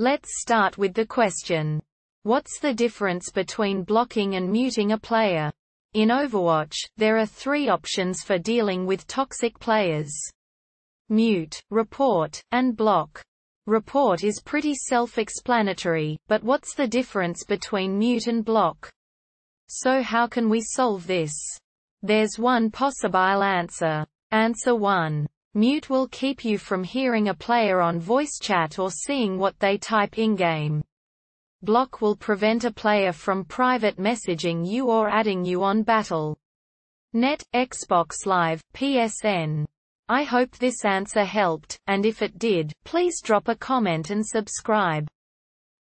Let's start with the question. What's the difference between blocking and muting a player? In Overwatch, there are three options for dealing with toxic players. Mute, report, and block. Report is pretty self-explanatory, but what's the difference between mute and block? So how can we solve this? There's one possible answer. Answer 1. Mute will keep you from hearing a player on voice chat or seeing what they type in-game. Block will prevent a player from private messaging you or adding you on Battle. Net, Xbox Live, PSN. I hope this answer helped, and if it did, please drop a comment and subscribe.